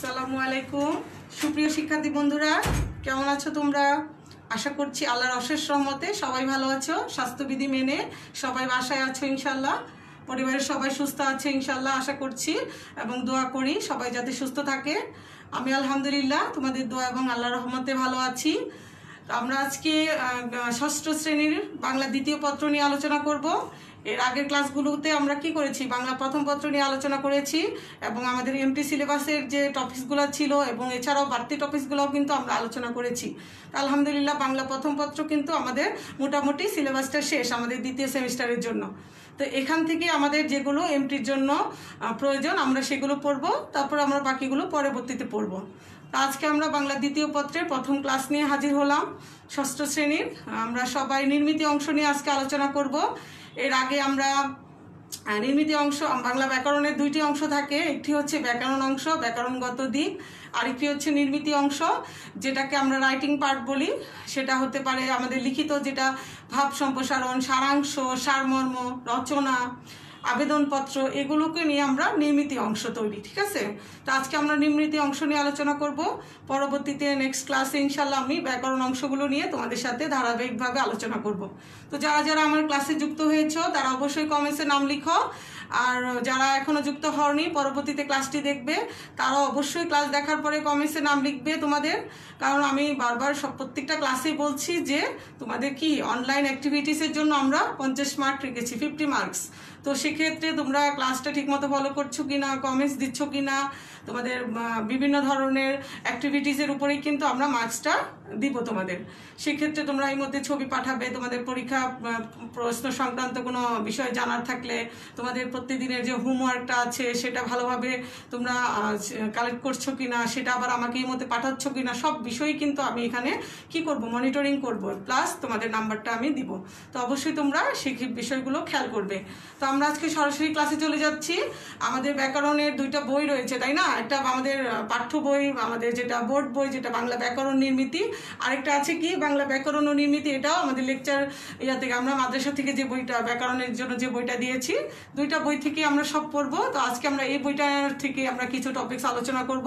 আসসালামু আলাইকুম। সুপ্রিয় শিক্ষার্থী বন্ধুরা, কেমন আছো তোমরা? আশা করছি আল্লাহর অশেষ রহমতে সবাই ভালো আছো, স্বাস্থ্যবিধি মেনে সবাই বাসায় আছো ইনশাল্লাহ পরিবারের সবাই সুস্থ আছে ইনশাল্লাহ আশা করছি, এবং দোয়া করি সবাই যাতে সুস্থ থাকে। আমি আলহামদুলিল্লাহ তোমাদের দোয়া এবং আল্লাহর রহমতে ভালো আছি। আমরা আজকে ষষ্ঠ শ্রেণির বাংলা দ্বিতীয় পত্র নিয়ে আলোচনা করব। এর আগের ক্লাসগুলোতে আমরা কি করেছি? বাংলা প্রথম পত্র নিয়ে আলোচনা করেছি এবং আমাদের এমটি সিলেবাসের যে টপিকসগুলো ছিল এবং এছাড়াও বাড়তি টপিকসগুলোও কিন্তু আমরা আলোচনা করেছি। আলহামদুলিল্লাহ বাংলা প্রথম পত্র কিন্তু আমাদের মোটামুটি সিলেবাসটা শেষ আমাদের দ্বিতীয় সেমিস্টারের জন্য। তো এখান থেকে আমাদের যেগুলো এমটির জন্য প্রয়োজন আমরা সেগুলো পড়ব, তারপর আমরা বাকিগুলো পরবর্তীতে পড়ব। আজকে আমরা বাংলা দ্বিতীয় পত্রের প্রথম ক্লাস নিয়ে হাজির হলাম, ষষ্ঠ শ্রেণির। আমরা সবাই নির্মিতি অংশ নিয়ে আজকে আলোচনা করব। এর আগে আমরা নির্মিত অংশ, বাংলা ব্যাকরণের দুইটি অংশ থাকে। একটি হচ্ছে ব্যাকরণ অংশ, ব্যাকরণগত দিক। আরেকটি হচ্ছে নির্মিতি অংশ, যেটাকে আমরা রাইটিং পার্ট বলি। সেটা হতে পারে আমাদের লিখিত যেটা ভাব সম্প্রসারণ, সারাংশ, সারমর্ম, রচনা আবেদনপত্র এগুলোকে নিয়ে আমরা নির্মিতি অংশ তৈরি, ঠিক আছে? তো আজকে আমরা নির্মিতি অংশ নিয়ে আলোচনা করব। পরবর্তীতে নেক্সট ক্লাসে ইনশাল্লাহ আমি ব্যাকরণ অংশগুলো নিয়ে তোমাদের সাথে ধারাবাহিকভাবে আলোচনা করব। তো যারা যারা আমার ক্লাসে যুক্ত হয়েছো, তারা অবশ্যই কমেন্টসে নাম লিখো। আর যারা এখনও যুক্ত হওনি, পরবর্তীতে ক্লাসটি দেখবে তারা অবশ্যই ক্লাস দেখার পরে কমেন্টসে নাম লিখবে তোমাদের। কারণ আমি বারবার সব প্রত্যেকটা ক্লাসেই বলছি যে তোমাদের কি অনলাইন অ্যাক্টিভিটিসের জন্য আমরা পঞ্চাশ মার্ক রেখেছি ফিফটি মার্কস তো সেক্ষেত্রে তোমরা ক্লাসটা ঠিকমতো ফলো করছ কি না কমেন্টস দিচ্ছ কি না তোমাদের বিভিন্ন ধরনের অ্যাক্টিভিটিসের উপরেই কিন্তু আমরা মার্কসটা দিব তোমাদের। সেক্ষেত্রে তোমরা এই মধ্যে ছবি পাঠাবে, তোমাদের পরীক্ষা প্রশ্ন সংক্রান্ত কোনো বিষয় জানার থাকলে, তোমাদের প্রত্যেকদিনের যে হোমওয়ার্কটা আছে সেটা ভালোভাবে তোমরা কালেক্ট করছ কি না সেটা আবার আমাকে এই মধ্যে পাঠাচ্ছ কি না সব বিষয়ই কিন্তু আমি এখানে কি করব মনিটরিং করব। প্লাস তোমাদের নাম্বারটা আমি দিব। তো অবশ্যই তোমরা সেই বিষয়গুলো খেয়াল করবে। তো আমরা আজকে সরাসরি ক্লাসে চলে যাচ্ছি। আমাদের ব্যাকরণের দুইটা বই রয়েছে, তাই না? একটা আমাদের পাঠ্য বই, আমাদের যেটা বোর্ড বই, যেটা বাংলা ব্যাকরণ নির্মিতি। আরেকটা আছে কি? বাংলা ব্যাকরণ ও নির্মিতি, এটাও আমাদের লেকচার ইয়া থেকে, আমরা মাদ্রাসা থেকে যে বইটা, ব্যাকরণের জন্য যে বইটা দিয়েছি, দুইটা বই থেকে আমরা সব পড়ব। তো আজকে আমরা এই বইটার থেকে আমরা কিছু টপিকস আলোচনা করব।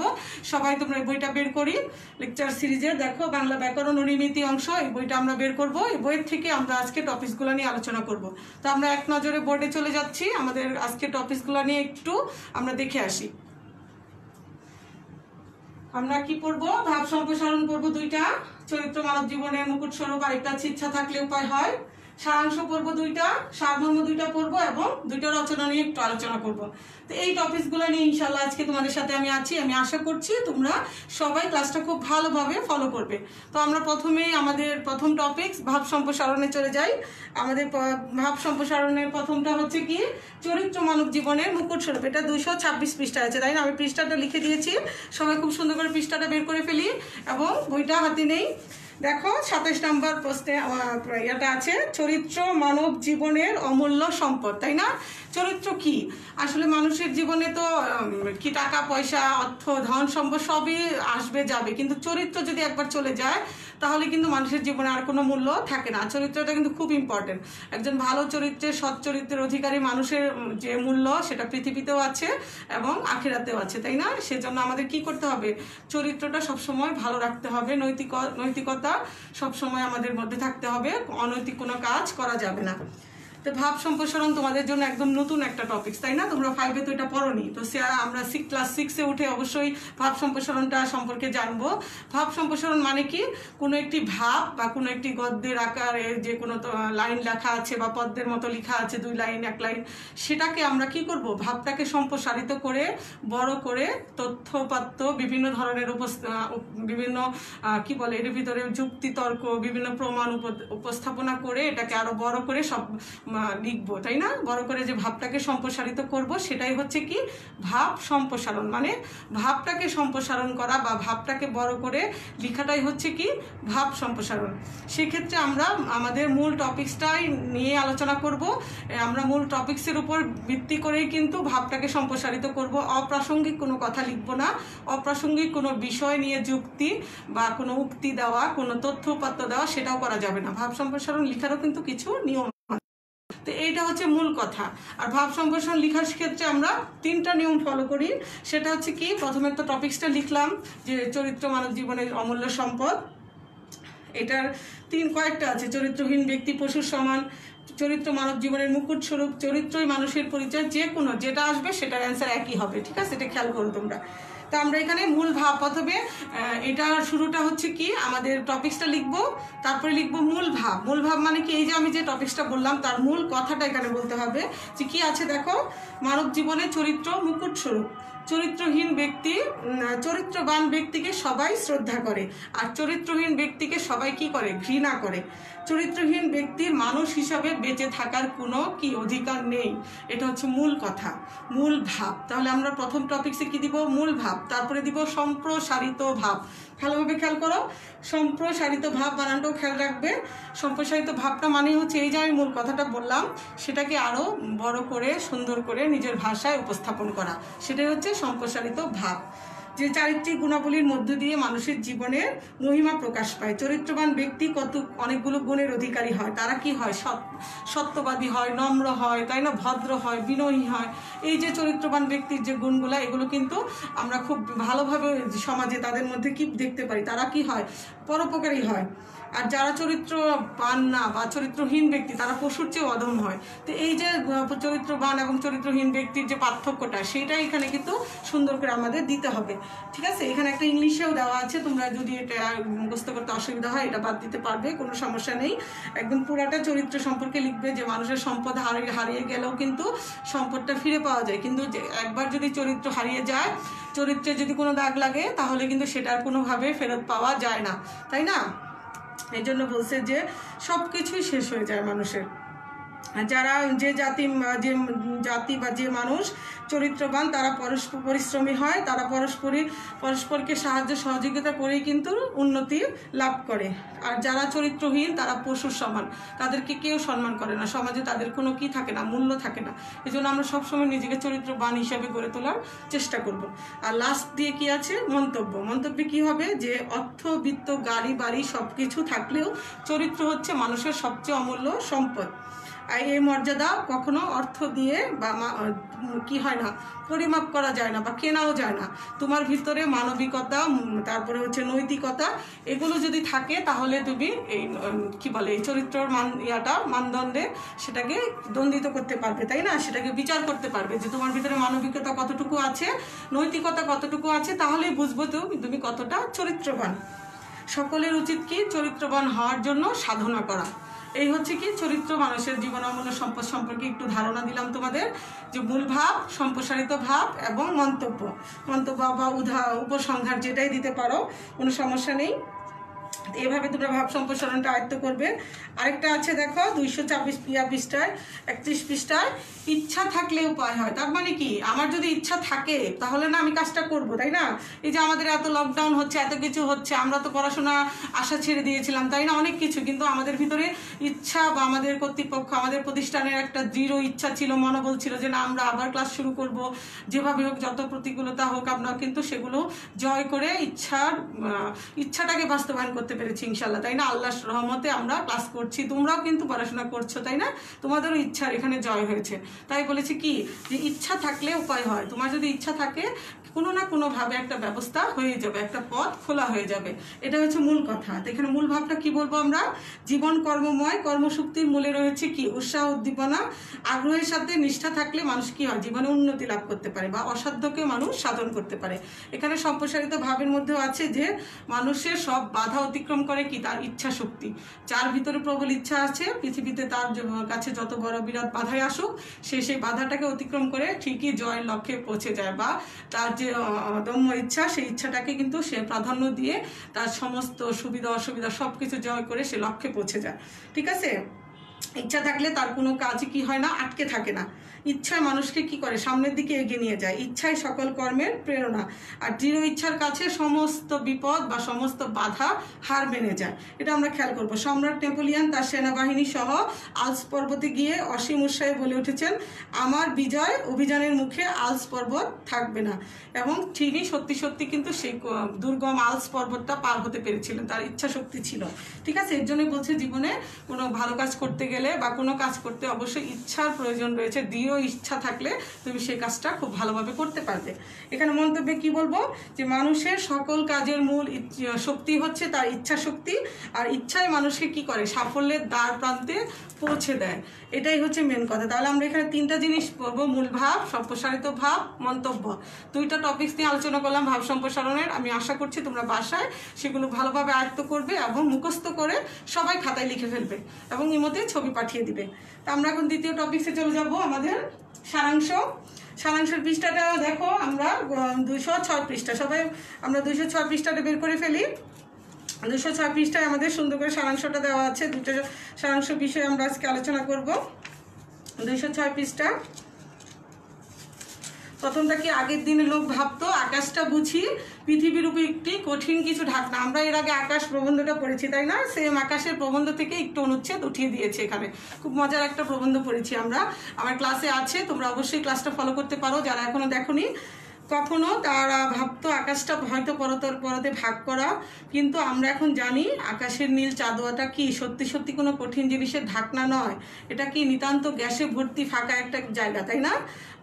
সবাই তোমরা এই বইটা বের করি। লেকচার সিরিজে দেখো, বাংলা ব্যাকরণ ও নির্মিতি অংশ, এই বইটা আমরা বের করব। এই বইয়ের থেকে আমরা আজকে টপিকসগুলো নিয়ে আলোচনা করব। তো আমরা এক নজরে বোর্ডে চলে যাচ্ছি, আমাদের আজকে টপিকসগুলো নিয়ে একটু আমরা দেখে আসি। আমরা কি পড়ব? ভাব সম্প্রসারণ পড়ব দুইটা। চরিত্র, মানব জীবনের মুকুট স্বরূপ আরেকটা ইচ্ছা থাকলে উপায় হয়। সারাংশ পড়ব দুইটা সারমর্ম দুইটা পড়ব এবং দুইটা রচনা নিয়ে একটু আলোচনা করব। তো এই টপিকসগুলো নিয়ে ইনশাল্লাহ আজকে তোমাদের সাথে আমি আছি, আমি আশা করছি তোমরা সবাই ক্লাসটা খুব ভালোভাবে ফলো করবে। তো আমরা প্রথমেই আমাদের প্রথম টপিকস ভাব সম্প্রসারণে চলে যাই। আমাদের ভাব সম্প্রসারণের প্রথমটা হচ্ছে কি? চরিত্র মানব জীবনের মুকুট স্বরূপ। এটা দুইশো ছাব্বিশ পৃষ্ঠা আছে, তাই না? আমি পৃষ্ঠাটা লিখে দিয়েছি। সবাই খুব সুন্দর করে পৃষ্ঠাটা বের করে ফেলি এবং বইটা হাতে নেই। দেখো, সাতাশ নম্বর প্রশ্নে এটা আছে, চরিত্র মানব জীবনের অমূল্য সম্পদ, তাই না? চরিত্র কি? আসলে মানুষের জীবনে তো কি টাকা, পয়সা, অর্থ, ধন, সম্পদ সবই আসবে, যাবে, কিন্তু চরিত্র যদি একবার চলে যায় তাহলে কিন্তু মানুষের জীবনে আর কোনো মূল্য থাকে না। চরিত্রটা কিন্তু খুব ইম্পর্টেন্ট একজন ভালো চরিত্রের, সৎ চরিত্রের অধিকারী মানুষের যে মূল্য সেটা পৃথিবীতেও আছে এবং আখেরাতেও আছে, তাই না? সেজন্য আমাদের কি করতে হবে? চরিত্রটা সবসময় ভালো রাখতে হবে। নৈতিক নৈতিকতা সবসময় আমাদের মধ্যে থাকতে হবে। অনৈতিক কোনো কাজ করা যাবে না। তো ভাব সম্প্রসারণ তোমাদের জন্য একদম নতুন একটা টপিক তাই না? তোমরা ফাইভে তো এটা পড়োনি। তো সে আমরা সিক্স ক্লাস সিক্সে উঠে অবশ্যই ভাব সম্প্রসারণটা সম্পর্কে জানব। ভাব সম্প্রসারণ মানে কি? কোনো একটি ভাব বা কোনো একটি গদ্যের আকারে যে কোনো লাইন লেখা আছে বা পদ্মের মতো লেখা আছে, দুই লাইন, এক লাইন, সেটাকে আমরা কি করব? ভাবটাকে সম্প্রসারিত করে, বড় করে তথ্যপাত্য বিভিন্ন ধরনের বিভিন্ন কি বলে, এর ভিতরে যুক্তি, তর্ক, বিভিন্ন প্রমাণ উপ- উপস্থাপনা করে এটাকে আরও বড় করে সব লিখব, তাই না? বড় করে যে ভাবটাকে সম্প্রসারিত করব, সেটাই হচ্ছে কি? ভাব সম্প্রসারণ। মানে ভাবটাকে সম্প্রসারণ করা বা ভাবটাকে বড় করে লেখাটাই হচ্ছে কি? ভাব সম্প্রসারণ। সেক্ষেত্রে আমরা আমাদের মূল টপিক্সটাই নিয়ে আলোচনা করব। আমরা মূল টপিক্সের উপর ভিত্তি করেই কিন্তু ভাবটাকে সম্প্রসারিত করব। অপ্রাসঙ্গিক কোনো কথা লিখব না। অপ্রাসঙ্গিক কোনো বিষয় নিয়ে যুক্তি বা কোনো উক্তি দেওয়া, কোনো তথ্য দেওয়া, সেটাও করা যাবে না। ভাব সম্প্রসারণ লেখারও কিন্তু কিছু নিয়ম তো এইটা হচ্ছে মূল কথা। আর ভাব সম্প্রসারণ লেখার ক্ষেত্রে আমরা তিনটা নিয়ম ফলো করি। সেটা হচ্ছে কি, প্রথমে তো টপিক্সটা লিখলাম, যে চরিত্র মানব জীবনের অমূল্য সম্পদ। এটার তিন কয়েকটা আছে, চরিত্রহীন ব্যক্তি পশুর সমান, চরিত্র মানব জীবনের মুকুট স্বরূপ, চরিত্রই মানুষের পরিচয়, যে কোনো, যেটা আসবে সেটার অ্যান্সার একই হবে, ঠিক আছে? এটা খেয়াল করো তোমরা। তো আমরা এখানে মূল ভাব প্রথমে এটা শুরুটা হচ্ছে কি? আমাদের টপিক্সটা লিখব, তারপরে লিখব মূল ভাব। মূল ভাব মানে কি? এই যে আমি যে টপিক্সটা বললাম, তার মূল কথাটা এখানে বলতে হবে যে কি আছে দেখো? মানব জীবনে চরিত্র মুকুট স্বরূপ চরিত্রহীন ব্যক্তি চরিত্রবান ব্যক্তিকে সবাই শ্রদ্ধা করে। আর চরিত্রহীন ব্যক্তিকে সবাই কি করে? ঘৃণা করে। চরিত্রহীন ব্যক্তির মানুষ হিসাবে বেঁচে থাকার কোনো কি অধিকার নেই? এটা হচ্ছে মূল কথা, মূল ভাব। তাহলে আমরা প্রথম টপিক্সে কি দিব? মূল ভাব। তারপরে দিব সম্প্রসারিত ভাব। ভালোভাবে খেয়াল করো, সম্প্রসারিত ভাব বানানটাও খেয়াল রাখবে। সম্প্রসারিত ভাবটা মানে হচ্ছে এই যে আমি মূল কথাটা বললাম, সেটাকে আরও বড় করে, সুন্দর করে নিজের ভাষায় উপস্থাপন করা। সেটাই হচ্ছে সম্প্রসারিত ভাব। যে চারিত্রিক গুণাবলীর মধ্য দিয়ে মানুষের জীবনের মহিমা প্রকাশ পায়। চরিত্রবান ব্যক্তি কত অনেকগুলো গুণের অধিকারী হয়। তারা কি হয়? সত্যবাদী হয়, নম্র হয়, তাই না? ভদ্র হয়, বিনয়ী হয়। এই যে চরিত্রবান ব্যক্তির যে গুণগুলো, এগুলো কিন্তু আমরা খুব ভালোভাবে সমাজে তাদের মধ্যে কি দেখতে পারি? তারা কি হয়? পরোপকারী হয়। আর যারা চরিত্র পান না বা চরিত্রহীন ব্যক্তি, তারা পশুর চেয়ে অধম হয়। তো এই যে চরিত্রবান এবং চরিত্রহীন ব্যক্তির যে পার্থক্যটা, সেটা এখানে কিন্তু সুন্দর করে আমাদের দিতে হবে। ঠিক আছে? এখানে একটা ইংলিশেও দেওয়া আছে, তোমরা যদি এটা মুখস্থ করতে অসুবিধা হয়, এটা বাদ দিতে পারবে, কোনো সমস্যা নেই। একদম পুরাটা চরিত্র সম্পর্কে লিখবে যে, মানুষের সম্পদ হারিয়ে হারিয়ে গেলেও কিন্তু সম্পদটা ফিরে পাওয়া যায়। কিন্তু একবার যদি চরিত্র হারিয়ে যায়, চরিত্রে যদি কোনো দাগ লাগে, তাহলে কিন্তু সেটা আর কোনোভাবে ফেরত পাওয়া যায় না। তাই না? এই জন্য বলছে যে সব কিছুই শেষ হয়ে যায় মানুষের। যারা যে জাতি যে জাতি বা যে মানুষ চরিত্রবান, তারা পরস্পর পরিশ্রমী হয়, তারা পরস্পরই, পরস্পরকে সাহায্য, সহযোগিতা করেই কিন্তু উন্নতি লাভ করে। আর যারা চরিত্রহীন, তারা পশুর সমান। তাদেরকে কেউ সম্মান করে না। সমাজে তাদের কোনো কি থাকে না, মূল্য থাকে না। এই জন্য আমরা সবসময় নিজেকে চরিত্রবান হিসাবে গড়ে তোলার চেষ্টা করব। আর লাস্ট দিয়ে কি আছে? মন্তব্য। মন্তব্যে কি হবে? যে অর্থ, বিত্ত, গাড়ি, বাড়ি সব কিছু থাকলেও চরিত্র হচ্ছে মানুষের সবচেয়ে অমূল্য সম্পদ। এই মর্যাদা কখনো অর্থ দিয়ে বা কি হয় না, পরিমাপ করা যায় না বা কেনাও যায় না। তোমার ভিতরে মানবিকতা তারপরে হচ্ছে নৈতিকতা, এগুলো যদি থাকে তাহলে তুমি এই কি বলে, এই চরিত্রর মান, ইয়াটা, মানদণ্ডে সেটাকে দণ্ডিত করতে পারবে, তাই না? সেটাকে বিচার করতে পারবে যে তোমার ভিতরে মানবিকতা কতটুকু আছে, নৈতিকতা কতটুকু আছে, তাহলেই বুঝব তো তুমি কতটা চরিত্রবান। সকলের উচিত কি চরিত্রবান হওয়ার জন্য সাধনা করা। এই হচ্ছে কি চরিত্র মানুষের জীবন অমূল্য সম্পদ সম্পর্কে একটু ধারণা দিলাম তোমাদের, যে মূল ভাব, সম্প্রসারিত ভাব এবং মন্তব্য। মন্তব্য বা উদাহ উপসংহার যেটাই দিতে পারো, কোনো সমস্যা নেই। এভাবে তোমরা ভাব সম্প্রসারণটা আয়ত্ত করবে। আরেকটা আছে দেখো, দুইশো ছাব্বিশ পিয়া পৃষ্ঠায়, একত্রিশ পৃষ্ঠায়, ইচ্ছা থাকলে উপায় হয়। তার মানে কি? আমার যদি ইচ্ছা থাকে, তাহলে না আমি কাজটা করব, তাই না? এই যে আমাদের এত লকডাউন হচ্ছে, এত কিছু হচ্ছে, আমরা তো পড়াশোনা আশা ছেড়ে দিয়েছিলাম, তাই না? অনেক কিছু, কিন্তু আমাদের ভিতরে ইচ্ছা বা আমাদের কর্তৃপক্ষ, আমাদের প্রতিষ্ঠানের একটা দৃঢ় ইচ্ছা ছিল, মনোবল ছিল যে না, আমরা আবার ক্লাস শুরু করব। যেভাবে হোক, যত প্রতিকূলতা হোক আমরা কিন্তু সেগুলো জয় করে ইচ্ছার ইচ্ছাটাকে বাস্তবায়ন করতে পেরেছি ইনশাল্লাহ তাই না? আল্লাহ রহমতে আমরা ক্লাস করছি। তোমরাও কিন্তু পড়াশোনা করছ, তাই না? তোমাদেরও ইচ্ছার এখানে জয় হয়েছে। তাই বলেছি কি, যে ইচ্ছা থাকলে উপায় হয়। তোমার যদি ইচ্ছা থাকে, কোনো না কোনোভাবে একটা ব্যবস্থা হয়ে যাবে, একটা পথ খোলা হয়ে যাবে। এটা হচ্ছে মূল কথা। তো এখানে মূল ভাবটা কি বলব আমরা? জীবন কর্মময়, কর্মশক্তির মূলে রয়েছে কি? উৎসাহ, উদ্দীপনা, আগ্রহের সাথে নিষ্ঠা থাকলে মানুষ কি হয়? জীবনে উন্নতি লাভ করতে পারে বা অসাধ্যকে মানুষ সাধন করতে পারে। এখানে সম্প্রসারিত ভাবের মধ্যেও আছে যে, মানুষের সব বাধা অতিক্রম করে কি তার ইচ্ছা শক্তি? যার ভিতরে প্রবল ইচ্ছা আছে, পৃথিবীতে তার কাছে যত বড় বিরাট বাধাই আসুক, সে সেই বাধাটাকে অতিক্রম করে ঠিকই জয়ের লক্ষ্যে পৌঁছে যায় বা তার যে অদম্য ইচ্ছা, সেই ইচ্ছাটাকে কিন্তু সে প্রাধান্য দিয়ে তার সমস্ত সুবিধা, অসুবিধা সব কিছু জয় করে সে লক্ষ্যে পৌঁছে যায়। ঠিক আছে? ইচ্ছা থাকলে তার কোনো কাজই কি হয় না, আটকে থাকে না। ইচ্ছায় মানুষকে কি করে? সামনের দিকে এগিয়ে নিয়ে যায়। ইচ্ছাই সকল কর্মের প্রেরণা। আর দৃঢ় ইচ্ছার কাছে সমস্ত বিপদ বা সমস্ত বাধা হার মেনে যায়। এটা আমরা খেয়াল করব। সম্রাট নেপোলিয়ান তার সেনাবাহিনী সহ আলস পর্বতে গিয়ে অসীম উৎসাহে বলে উঠেছেন, আমার বিজয় অভিযানের মুখে আলস পর্বত থাকবে না। এবং তিনি সত্যি সত্যি কিন্তু সেই দুর্গম আলস পর্বতটা পার হতে পেরেছিলেন। তার ইচ্ছা শক্তি ছিল। ঠিক আছে? এর জন্যই বলছে জীবনে কোনো ভালো কাজ করতে গেলে বা কোনো কাজ করতে অবশ্যই ইচ্ছার প্রয়োজন রয়েছে। দৃঢ় ইচ্ছা থাকলে তুমি সেই কাজটা খুব ভালোভাবে করতে পারবে। এখানে মন্তব্যে কি বলব? যে মানুষের সকল কাজের মূল শক্তি হচ্ছে তার ইচ্ছা শক্তি, আর ইচ্ছাই মানুষকে কি করে? সাফল্যের দ্বার প্রান্তে পৌঁছে দেয়। এটাই হচ্ছে মেন কথা। তাহলে আমরা এখানে তিনটা জিনিস পড়ব মূল ভাব, সম্প্রসারিত ভাব, মন্তব্য। দুইটা টপিকস নিয়ে আলোচনা করলাম ভাব সম্প্রসারণের। আমি আশা করছি তোমরা বাসায় সেগুলো ভালোভাবে আয়ত্ত করবে এবং মুখস্থ করে সবাই খাতায় লিখে ফেলবে এবং ইমোতে ছবি পাঠিয়ে দিবে। তা আমরা এখন দ্বিতীয় টপিক্সে চলে যাব আমাদের সারাংশ। সারাংশ পৃষ্ঠাটা দেখো আমরা দুশো ছয় পৃষ্ঠা। সবাই, আমরা দুশো ছয় পৃষ্ঠাটা বের করে ফেলি। দুশো ছয় পৃষ্ঠায় আমাদের সুন্দর করে সারাংশটা দেওয়া আছে। দুটো সারাংশ বিষয়ে আমরা আজকে আলোচনা করব। দুশো ছয় পৃষ্ঠা। প্রথমটা কি আগের দিনে লোক ভাবতো? আকাশটা বুঝি পৃথিবীর উপর একটি কঠিন কিছু ঢাকনা। আমরা এর আগে আকাশ প্রবন্ধটা পড়েছি, তাই না? সেম আকাশের প্রবন্ধ থেকে একটু অনুচ্ছেদ উঠিয়ে দিয়েছে এখানে। খুব মজার একটা প্রবন্ধ পড়েছি আমরা। আমার ক্লাসে আছে, তোমরা অবশ্যই ক্লাসটা ফলো করতে পারো। যারা এখনও দেখোনি কখনো তারা ভাবতো আকাশটা হয়তো পরতর পরতে ভাগ করা। কিন্তু আমরা এখন জানি আকাশের নীল চাঁদোয়াটা কি সত্যি সত্যি কোনো কঠিন জিনিসের ঢাকনা নয়। এটা কি নিতান্ত গ্যাসে ভর্তি ফাঁকা একটা জায়গা, তাই না?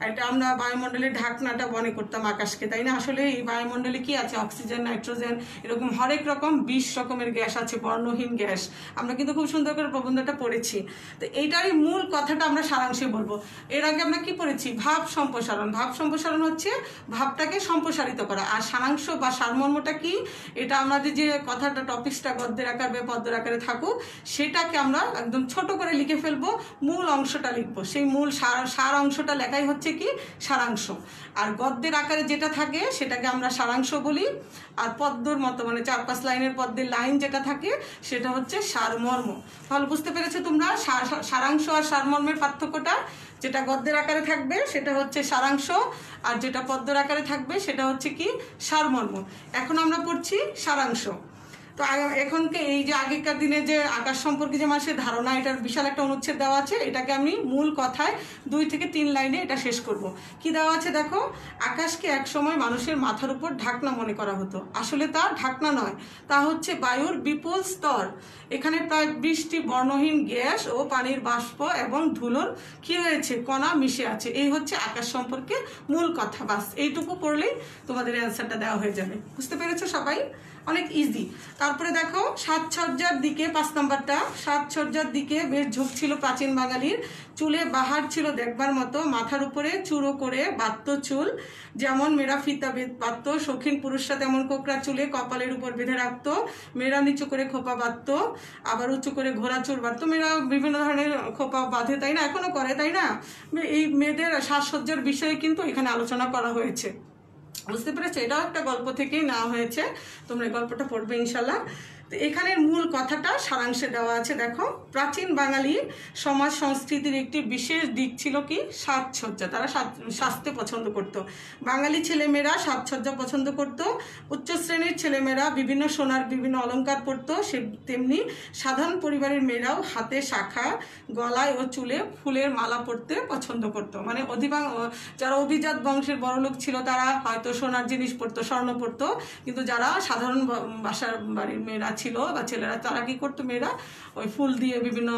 এটা আমরা বায়ুমণ্ডলের ঢাকনাটা মনে করতাম আকাশকে, তাই না? আসলে এই বায়ুমণ্ডলে কি আছে? অক্সিজেন, নাইট্রোজেন, এরকম হরেক রকম বিশ রকমের গ্যাস আছে, বর্ণহীন গ্যাস। আমরা কিন্তু খুব সুন্দর করে প্রবন্ধটা পড়েছি। তো এইটারই মূল কথাটা আমরা সারাংশে বলব। এর আগে আমরা কি পড়েছি? ভাব সম্প্রসারণ। ভাব সম্প্রসারণ হচ্ছে ভাবটাকে সম্প্রসারিত করা। আর সারাংশ বা সারমর্মটা কি? এটা আমাদের যে কথাটা টপিক্সটা গদ্যের আকার বা পদ্মের আকারে থাকুক, সেটাকে আমরা একদম ছোট করে লিখে ফেলব, মূল অংশটা লিখব। সেই মূল সার সার অংশটা লেখাই হচ্ছে কি? সারাংশ। আর গদ্যের আকারে যেটা থাকে, সেটাকে আমরা সারাংশ বলি। আর পদ্মর মতো মানে চার পাঁচ লাইনের পদ্মের লাইন যেটা থাকে, সেটা হচ্ছে সারমর্ম। তাহলে বুঝতে পেরেছ তোমরা? সার- সারাংশ আর সারমর্মের পার্থক্যটা? যেটা গদ্যের আকারে থাকবে, সেটা হচ্ছে সারাংশ, আর যেটা পদ্মের আকারে থাকবে, সেটা হচ্ছে কি সারমর্ম। এখন আমরা পড়ছি সারাংশ। তো এখনকে এই যে আগেকার দিনে যে আকাশ সম্পর্কে যে মানুষের ধারণা, এটার বিশাল একটা অনুচ্ছেদ দেওয়া আছে, এটাকে আমি মূল কথায় দুই থেকে তিন লাইনে এটা শেষ করব। কি দেওয়া আছে দেখো? আকাশকে এক সময় মানুষের মাথার উপর ঢাকনা মনে করা হতো। আসলে তা ঢাকনা নয়, তা হচ্ছে বায়ুর বিপুল স্তর। এখানে প্রায় বৃষ্টি, বর্ণহীন গ্যাস ও পানির বাষ্প এবং ধুলোর কি হয়েছে কণা মিশে আছে। এই হচ্ছে আকাশ সম্পর্কে মূল কথা। বাস, এইটুকু পড়লেই তোমাদের অ্যান্সারটা দেওয়া হয়ে যাবে। বুঝতে পেরেছ সবাই? অনেক ইজি তারপরে দেখো, সাজসজ্জার দিকে, পাঁচ নাম্বারটা, সাজসজ্জার দিকে বেশ ঝোঁক ছিল প্রাচীন বাঙালির। চুলে বাহার ছিল দেখবার মতো, মাথার উপরে চুরো করে বাত্ত চুল, যেমন মেয়েরা ফিতা বাঁধত শৌখিন পুরুষরা তেমন কোকরা চুলে কপালের উপর বেঁধে রাখতো, মেয়েরা নিচু করে খোপা বাঁধতো, আবার উঁচু করে ঘোড়া চুল বাঁধতো। মেয়েরা বিভিন্ন ধরনের খোপা বাঁধে, তাই না? এখনও করে, তাই না? এই মেয়েদের সাজসজ্জার বিষয়ে কিন্তু এখানে আলোচনা করা হয়েছে। বুঝতে পেরেছ? এটাও একটা গল্প থেকেই নেওয়া হয়েছে। তোমরা গল্পটা পড়বে ইনশাল্লাহ তো এখানের মূল কথাটা সারাংশে দেওয়া আছে, দেখো। প্রাচীন বাঙালি সমাজ সংস্কৃতির একটি বিশেষ দিক ছিল কি? সাজসজ্জা। তারা সাজতে পছন্দ করত। বাঙালি ছেলেমেয়েরা সাজসজ্জা পছন্দ করত। উচ্চ শ্রেণির ছেলেমেয়েরা বিভিন্ন সোনার, বিভিন্ন অলংকার পরতো। সে, তেমনি সাধারণ পরিবারের মেয়েরাও হাতে শাখা, গলায় ও চুলে ফুলের মালা পরতে পছন্দ করত। মানে অধিকাং যারা অভিজাত বংশের বড় লোক ছিল, তারা হয়তো সোনার জিনিস পরতো, স্বর্ণ পরতো। কিন্তু যারা সাধারণ বাসার বাড়ির মেয়েরা ছিল বা ছেলেরা তারা কি করতো, মেয়েরা ওই ফুল দিয়ে বিভিন্ন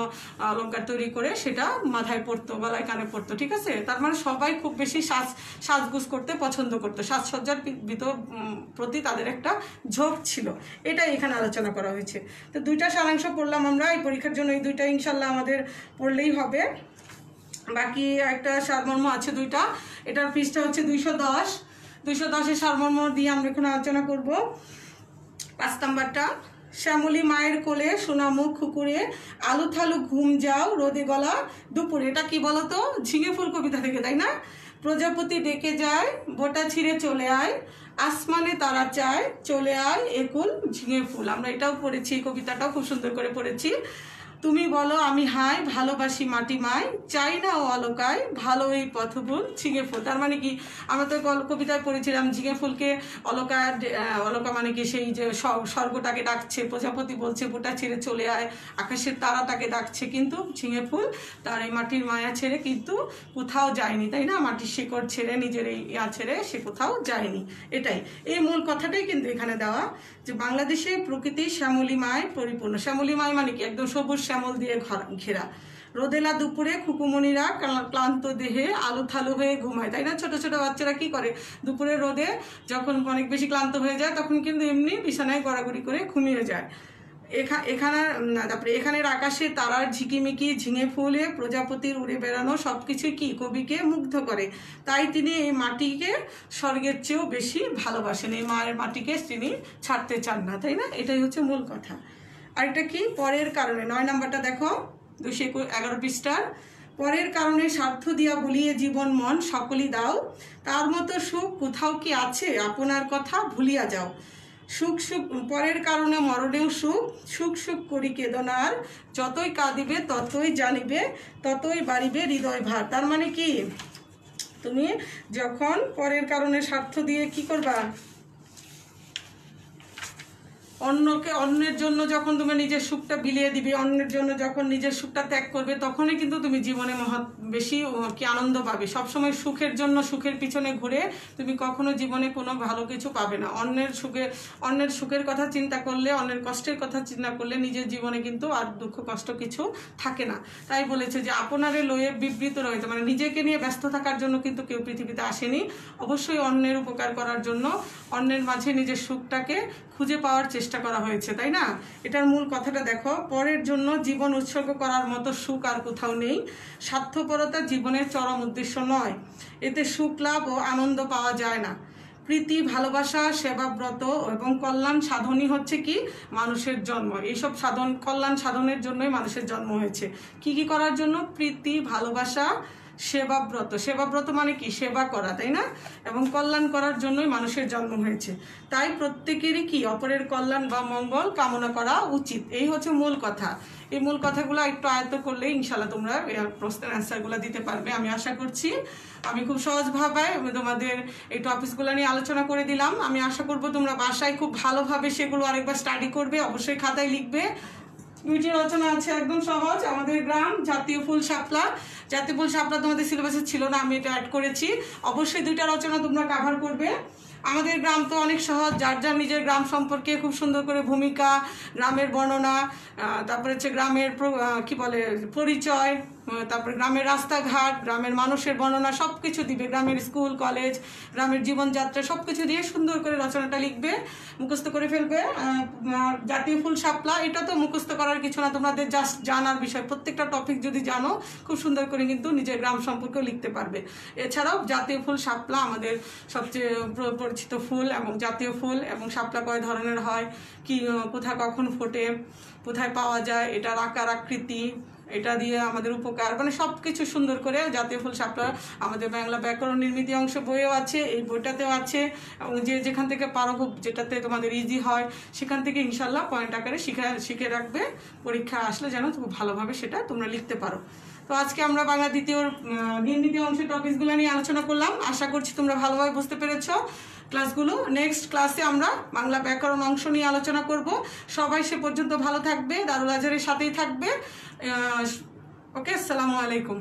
অলঙ্কার তৈরি করে সেটা মাথায় পরতো গলায় কানে পড়তো, ঠিক আছে? তার মানে সবাই খুব বেশি সাজ, সাজগুজ করতে পছন্দ করতো। সাজসজ্জার ভিতর প্রতি তাদের একটা ঝোঁক ছিল। এটাই এখানে আলোচনা করা হয়েছে। তো দুইটা সারাংশ পড়লাম আমরা। এই পরীক্ষার জন্য এই দুইটা ইনশাল্লাহ আমাদের পড়লেই হবে। বাকি একটা সারমর্ম আছে দুইটা। এটার পৃষ্ঠা হচ্ছে দুইশো দশ। দুইশো দশের সারমর্ম দিয়ে আমরা এখন আলোচনা করব। পাঁচ নাম্বারটা। শ্যামলী মায়ের কোলে সোনামুখ খুকুরে আলু থালু ঘুম যাও, রোদে গলা, দুপুরে। এটা কি বলতো? ঝিঙে ফুল কবিতা থেকে, তাই না? প্রজাপতি ডেকে যায়, বোটা ছিঁড়ে চলে আয়, আসমানে তারা চায়, চলে আয় একুল ঝিঙে ফুল। আমরা এটাও পড়েছি, কবিতাটাও খুব সুন্দর করে পড়েছি। তুমি বলো, আমি হাই, ভালোবাসি মাটি মাই, চাই না ও অলকায় ভালো এই পথফুল ঝিঙে ফুল। তার মানে কি? আমরা তো কবিতায় পড়েছিলাম, ঝিঙে ফুলকে অলকা অলকা মানে কি? সেই যে স্ব- স্বর্গটাকে ডাকছে, প্রজাপতি বলছে বোটা ছেড়ে চলে আয়, আকাশের তারাটাকে ডাকছে। কিন্তু ঝিঙে ফুল তার এই মাটির মায়া ছেড়ে কিন্তু কোথাও যায়নি, তাই না? মাটির শিকড় ছেড়ে, নিজের এই ইয়া ছেড়ে সে কোথাও যায়নি। এটাই। এই মূল কথাটাই কিন্তু এখানে দেওয়া যে বাংলাদেশে প্রকৃতি শ্যামলিমায় পরিপূর্ণ। শ্যামলিমায় মানে কি? একদম সবুজ শ্যামল দিয়ে ঘরা- রোদেলা দুপুরে খুকুমনিরা ক্লা- ক্লান্ত দেহে আলু থালু হয়ে ঘুমায়। তাই না? ছোট ছোট বাচ্চারা কি করে? দুপুরে রোদে যখন অনেক বেশি ক্লান্ত হয়ে যায়, তখন কিন্তু এমনি বিছানায় গড়াগড়ি করে ঘুমিয়ে যায়। এখা- এখানে তারপরে এখানের আকাশে তারার ঝিকিমিকি, ঝিঙে ফুলে, প্রজাপতির উড়ে বেড়ানো সব কিছু কি কবিকে মুগ্ধ করে? তাই তিনি এই মাটিকে স্বর্গের চেয়েও বেশি ভালোবাসেন। এই মায়ের মাটিকে তিনি ছাড়তে চান না। তাই না? এটাই হচ্ছে মূল কথা। আর এটা কি? পরের কারণে। নয় নাম্বারটা দেখো। দুশো একুশ এগারো পৃষ্ঠার। পরের কারণে স্বার্থ দিয়া ভুলিয়ে জীবন, মন সকলই দাও। তার মতো সুখ কোথাও কি আছে? আপনার কথা ভুলিয়া যাও। সুখ সুখ পরের কারণে মরণেও সুখ। সুখ সুখ করি কেদনার। যতই কাঁদিবে, ততই জানিবে, ততই বাড়িবে হৃদয় ভার। তার মানে কি? তুমি যখন পরের কারণে স্বার্থ দিয়ে কি করবা? অন্যকে অন্যের জন্য যখন তুমি নিজের সুখটা বিলিয়ে দিবে, অন্যের জন্য যখন নিজের সুখটা ত্যাগ করবে, তখনই কিন্তু তুমি জীবনে মহা বেশি কি আনন্দ পাবে। সবসময় সুখের জন্য সুখের পিছনে ঘুরে তুমি কখনো জীবনে কোনো ভালো কিছু পাবে না। অন্যের সুখে, অন্যের সুখের কথা চিন্তা করলে, অন্যের কষ্টের কথা চিন্তা করলে নিজের জীবনে কিন্তু আর দুঃখ, কষ্ট কিছু থাকে না। তাই বলেছে যে আপনারে লয়ে বিবৃত রয়েছে। মানে নিজেকে নিয়ে ব্যস্ত থাকার জন্য কিন্তু কেউ পৃথিবীতে আসেনি। অবশ্যই অন্যের উপকার করার জন্য অন্যের মাঝে নিজের সুখটাকে খুঁজে পাওয়ার চেষ্টা করা হয়েছে, তাই না? এটার মূল কথাটা দেখো, পরের জন্য জীবন উৎসর্গ করার মতো সুখ আর কোথাও নেই। স্বার্থপরতা জীবনের চরম উদ্দেশ্য নয়। এতে সুখ, লাভ ও আনন্দ পাওয়া যায় না। প্রীতি, ভালোবাসা, সেবাব্রত এবং কল্যাণ সাধনই হচ্ছে কি? মানুষের জন্ম। এইসব সাধন, কল্যাণ সাধনের জন্যই মানুষের জন্ম হয়েছে। কি কি করার জন্য? প্রীতি, ভালোবাসা সেবাব্রত। সেবাব্রত মানে কি? সেবা করা, তাই না? এবং কল্যাণ করার জন্যই মানুষের জন্ম হয়েছে। তাই প্রত্যেকেরই কি? অপরের কল্যাণ বা মঙ্গল কামনা করা উচিত। এই হচ্ছে মূল কথা। এই মূল কথাগুলো একটু আয়ত্ত করলে ইনশাল্লাহ তোমরা প্রশ্নের অ্যান্সারগুলো দিতে পারবে, আমি আশা করছি। আমি খুব সহজভাবে তোমাদের এই টপিকসগুলো নিয়ে আলোচনা করে দিলাম। আমি আশা করব তোমরা বাসায় খুব ভালোভাবে সেগুলো আরেকবার স্টাডি করবে, অবশ্যই খাতায় লিখবে। দুইটি রচনা আছে একদম সহজ, আমাদের গ্রাম, জাতীয় ফুল সাপলা জাতীয় ফুল শাপলা তোমাদের সিলেবাসে ছিল না, আমি এটা অ্যাড করেছি। অবশ্যই দুইটা রচনা তোমরা কাভার করবে। আমাদের গ্রাম তো অনেক সহজ, যার যার নিজের গ্রাম সম্পর্কে খুব সুন্দর করে ভূমিকা, গ্রামের বর্ণনা তারপরে হচ্ছে গ্রামের কি বলে, পরিচয় তারপরে গ্রামের রাস্তাঘাট, গ্রামের মানুষের বর্ণনা সব কিছু দিবে, গ্রামের স্কুল, কলেজ, গ্রামের জীবনযাত্রা সব কিছু দিয়ে সুন্দর করে রচনাটা লিখবে, মুখস্থ করে ফেলবে। জাতীয় ফুল শাপলা, এটা তো মুখস্থ করার কিছু না, তোমাদের জাস্ট জানার বিষয়। প্রত্যেকটা টপিক যদি জানো, খুব সুন্দর করে কিন্তু নিজের গ্রাম সম্পর্কেও লিখতে পারবে। এছাড়াও জাতীয় ফুল শাপলা আমাদের সবচেয়ে পরিচিত ফুল এবং জাতীয় ফুল এবং শাপলা কয় ধরনের হয়, কি, কোথায় কখন ফোটে, কোথায় পাওয়া যায়, এটার আকার, আকৃতি এটা দিয়ে আমাদের উপকার মানে সব কিছু সুন্দর করে জাতীয় ফুল শাপলা আমাদের বাংলা ব্যাকরণ নির্মিতি অংশ বইয়েও আছে, এই বইটাতেও আছে, এবং যে যেখান থেকে পারো খুব যেটাতে তোমাদের ইজি হয়, সেখান থেকে ইনশাল্লাহ পয়েন্ট আকারে শিখে শিখে রাখবে, পরীক্ষা আসলে যেন খুব ভালোভাবে সেটা তোমরা লিখতে পারো। তো আজকে আমরা বাংলা দ্বিতীয় নির্মিতি অংশের টপিকসগুলো নিয়ে আলোচনা করলাম। আশা করছি তোমরা ভালোভাবে বুঝতে পেরেছ। ক্লাসগুলো। নেক্সট ক্লাসে আমরা বাংলা ব্যাকরণ অংশ নিয়ে আলোচনা করব। সবাই সে পর্যন্ত ভালো থাকবে, দারুল আজারের সাথেই থাকবে। ওকে আসসালামু আলাইকুম।